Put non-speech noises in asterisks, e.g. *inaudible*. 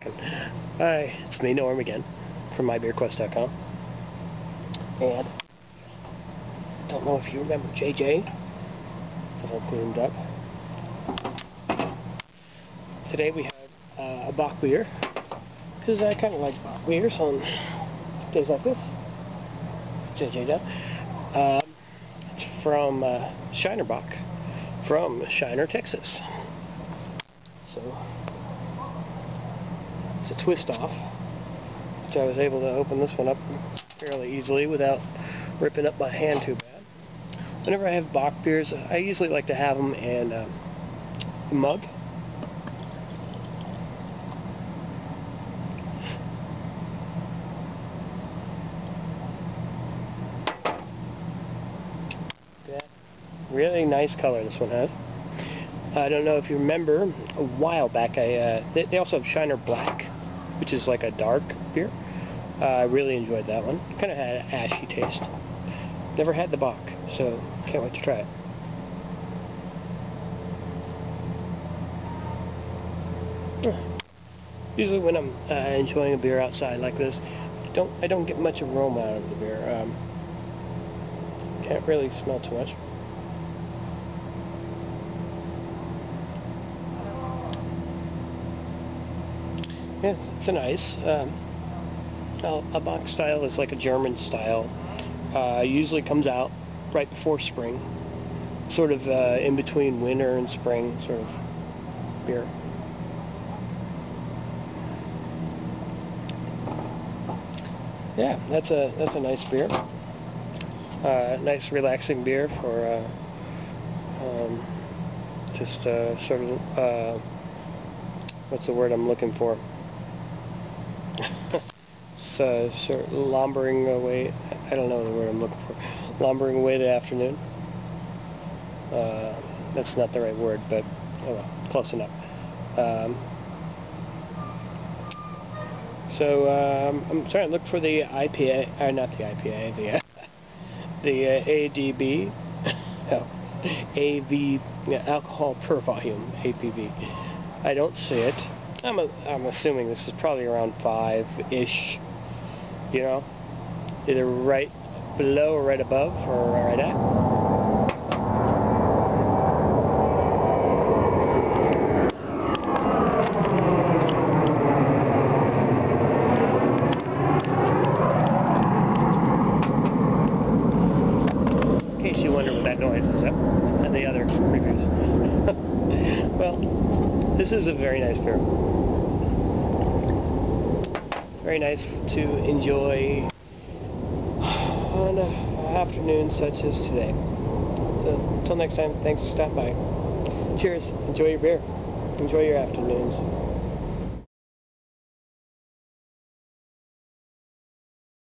Hi, it's me, Norm, again, from mybeerquest.com. And, don't know if you remember JJ, but all cleaned up. Today we have uh, a Bock beer, because I kind of like Bock beers on days like this. JJ does. Um, it's from uh, Shiner Bock, from Shiner, Texas. So, it's a twist off, which I was able to open this one up fairly easily without ripping up my hand too bad. Whenever I have Bock beers, I usually like to have them in um, a mug. Really nice color this one has. I don't know if you remember, a while back, I uh, they, they, also have Shiner Black, which is like a dark beer. Uh, I really enjoyed that one. Kind of had an ashy taste. Never had the Bock, so can't wait to try it. *sighs* Usually when I'm uh, enjoying a beer outside like this, I don't I don't get much aroma out of the beer. Um, can't really smell too much. Yeah, it's, it's a nice. Um, a box style is like a German style. Uh, usually comes out right before spring, sort of uh, in between winter and spring, sort of beer. Yeah, that's a that's a nice beer. Uh, nice relaxing beer for uh, um, just uh, sort of uh, what's the word I'm looking for? So, lumbering away, I don't know the word I'm looking for, lumbering away the afternoon. Uh, that's not the right word, but oh well, close enough. Um, so um, I'm trying to look for the IPA, or uh, not the IPA, the uh, *laughs* the uh, ADB, oh, AV, alcohol per volume, APV. I don't see it. I'm, a, I'm assuming this is probably around 5-ish, you know, either right below or right above or right at. In case you wonder what that noise is, and the other reviews. *laughs* well, this is a very nice beer. Very nice to enjoy on an afternoon such as today. So, until next time, thanks for stopping by. Cheers. Enjoy your beer. Enjoy your afternoons.